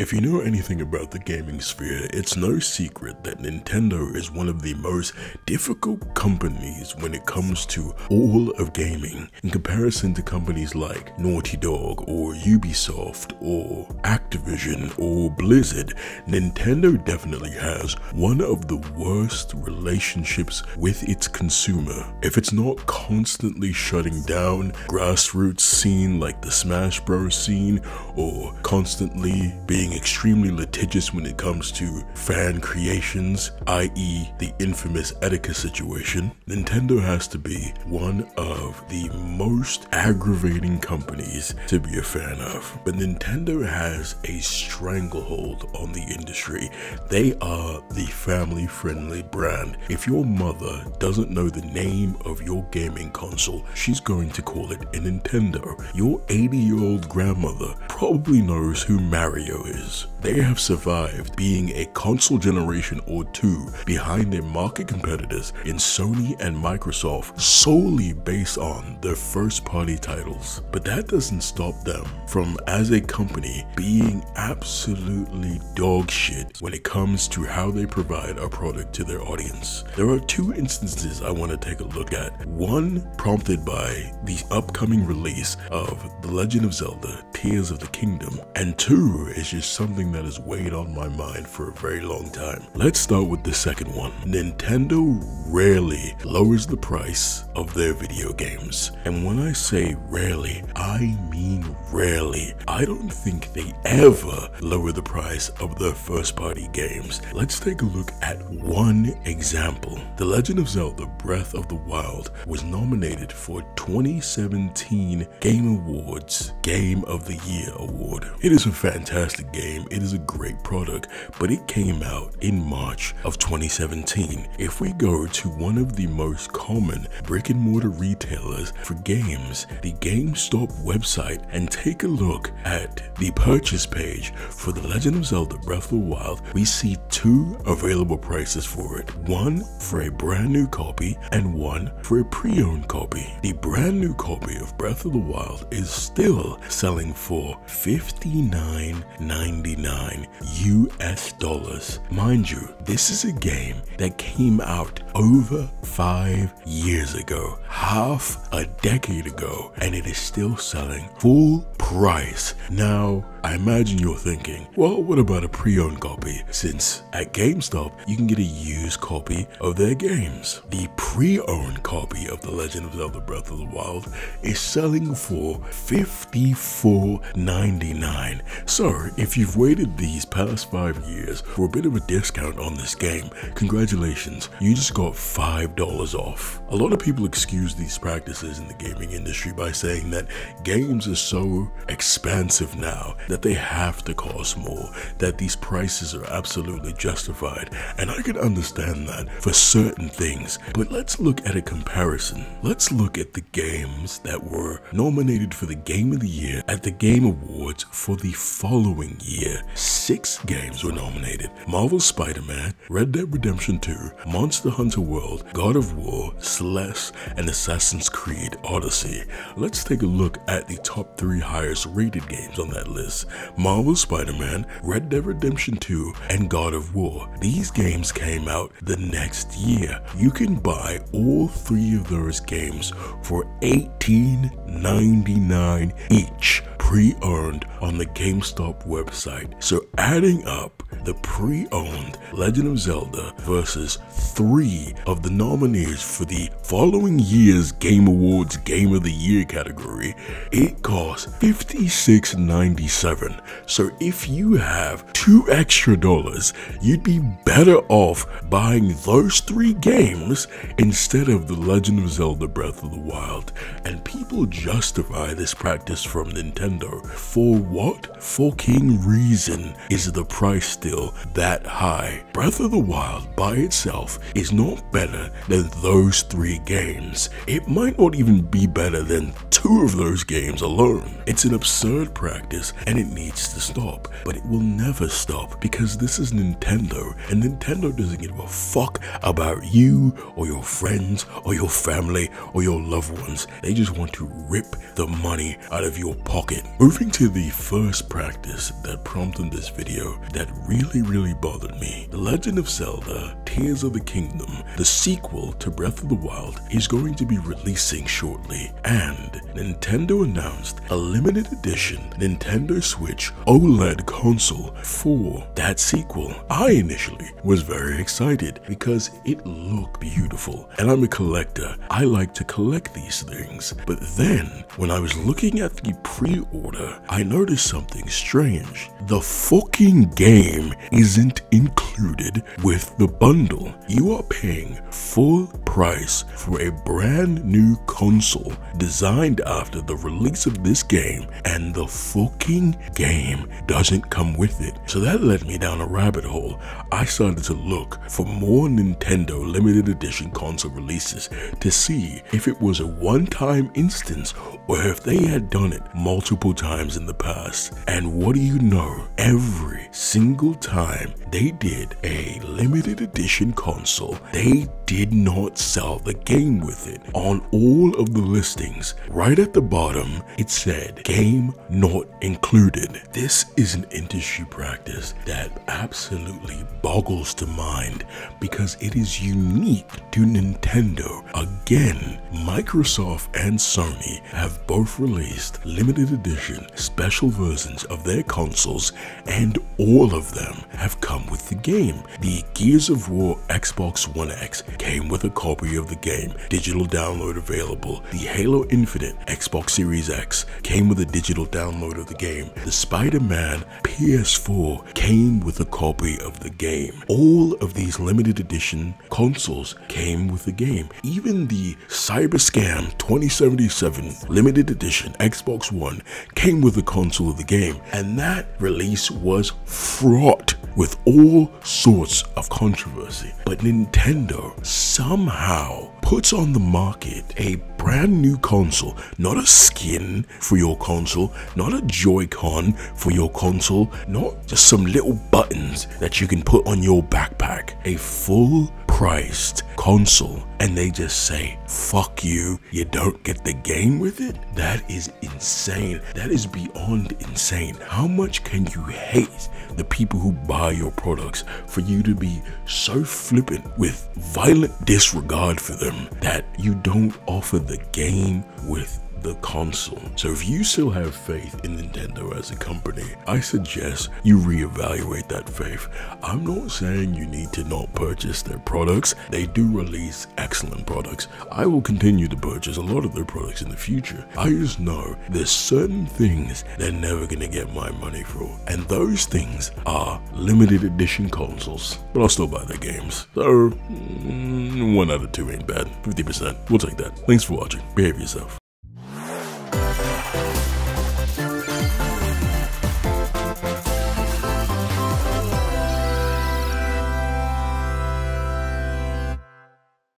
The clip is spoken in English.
If you know anything about the gaming sphere, it's no secret that Nintendo is one of the most difficult companies when it comes to all of gaming in comparison to companies like Naughty Dog or Ubisoft or Activision or Blizzard. Nintendo definitely has one of the worst relationships with its consumer. If it's not constantly shutting down grassroots scene like the Smash Bros scene or constantly being being extremely litigious when it comes to fan creations, i.e., the infamous Etika situation, Nintendo has to be one of the most aggravating companies to be a fan of. But Nintendo has a stranglehold on the industry. They are the family friendly brand. If your mother doesn't know the name of your gaming console, she's going to call it a Nintendo. Your 80 year old grandmother probably knows who Mario is is. They have survived being a console generation or two behind their market competitors in Sony and Microsoft solely based on their first party titles. But that doesn't stop them from, as a company, being absolutely dog shit when it comes to how they provide a product to their audience. There are two instances I want to take a look at. One prompted by the upcoming release of The Legend of Zelda Tears of the Kingdom, and two is just something that has weighed on my mind for a very long time. Let's start with the second one. Nintendo rarely lowers the price of their video games. And when I say rarely, I mean rarely. I don't think they ever lower the price of their first party games. Let's take a look at one example. The Legend of Zelda Breath of the Wild was nominated for 2017 Game Awards Game of the Year Award. It is a fantastic game it is a great product, but it came out in March of 2017. If we go to one of the most common brick and mortar retailers for games, the GameStop website, and take a look at the purchase page for The Legend of Zelda Breath of the Wild, we see two available prices for it. One for a brand new copy and one for a pre-owned copy. The brand new copy of Breath of the Wild is still selling for $59.99 99 US dollars. Mind you, this is a game that came out over five years ago, half a decade ago, and it is still selling full price. Now, I imagine you're thinking, well, what about a pre-owned copy? Since at GameStop, you can get a used copy of their games. The pre-owned copy of The Legend of Zelda Breath of the Wild is selling for $54.99. So, if you've waited these past five years for a bit of a discount on this game, congratulations, you just got $5 off. A lot of people excuse these practices in the gaming industry by saying that games are so expensive now that they have to cost more, that these prices are absolutely justified. And I can understand that for certain things, but let's look at a comparison. Let's look at the games that were nominated for the Game of the Year at the Game Awards for the following year. Six games were nominated Marvel Spider Man, Red Dead Redemption 2, Monster Hunter World, God of War, Celeste, and Assassin's Creed Odyssey. Let's take a look at the top three highest rated games on that list. Marvel Spider-Man, Red Dead Redemption 2, and God of War. These games came out the next year. You can buy all three of those games for $18.99 each pre-owned on the GameStop website. So adding up the pre-owned Legend of Zelda versus three of the nominees for the following year's Game Awards Game of the Year category, it costs $56.97. So if you have two extra dollars, you'd be better off buying those three games instead of The Legend of Zelda Breath of the Wild. And people justify this practice from Nintendo. For what fucking reason is the price still that high. Breath of the Wild by itself is not better than those three games. It might not even be better than two of those games alone. It's an absurd practice and it needs to stop, but it will never stop because this is Nintendo and Nintendo doesn't give a fuck about you or your friends or your family or your loved ones. They just want to rip the money out of your pocket. Moving to the first practice that prompted this video that really, really really bothered me. The Legend of Zelda Tears of the Kingdom, the sequel to Breath of the Wild, is going to be releasing shortly, and Nintendo announced a limited edition Nintendo Switch OLED console for that sequel. I initially was very excited because it looked beautiful, and I'm a collector. I like to collect these things. But then, when I was looking at the pre-order, I noticed something strange. The fucking game isn't included with the bundle. You are paying full price for a brand new console designed after the release of this game and the fucking game doesn't come with it. So that led me down a rabbit hole. I started to look for more Nintendo limited edition console releases to see if it was a one-time instance or if they had done it multiple times in the past. And what do you know? Every single time they did a limited edition console, they did not sell the game with it. On all of the listings, right at the bottom, it said game not included. This is an industry practice that absolutely boggles the mind because it is unique to Nintendo. Again, Microsoft and Sony have both released limited edition special versions of their consoles and all of them have come with the game. The Gears of War Xbox One X came with a copy of the game, digital download available. The Halo Infinite Xbox Series X came with a digital download of the game. The Spider-Man PS4 came with a copy of the game. All of these limited edition consoles came with the game. Even the Cyberscam 2077 limited edition Xbox One came with a console of the game. And that release was fraught with all sorts of controversy. But Nintendo somehow puts on the market a brand new console, not a skin for your console, not a Joy-Con for your console, not just some little buttons that you can put on your backpack. A full priced console and they just say, fuck you, you don't get the game with it? That is insane. That is beyond insane. How much can you hate the people who buy your products for you to be so flippant with violent disregard for them that you don't offer the game with the console. So if you still have faith in Nintendo as a company, I suggest you reevaluate that faith. I'm not saying you need to not purchase their products. They do release excellent products. I will continue to purchase a lot of their products in the future. I just know there's certain things they're never gonna get my money for. And those things are limited edition consoles. But I'll still buy their games. So, mm, one out of two ain't bad. 50%. We'll take that. Thanks for watching. Behave yourself.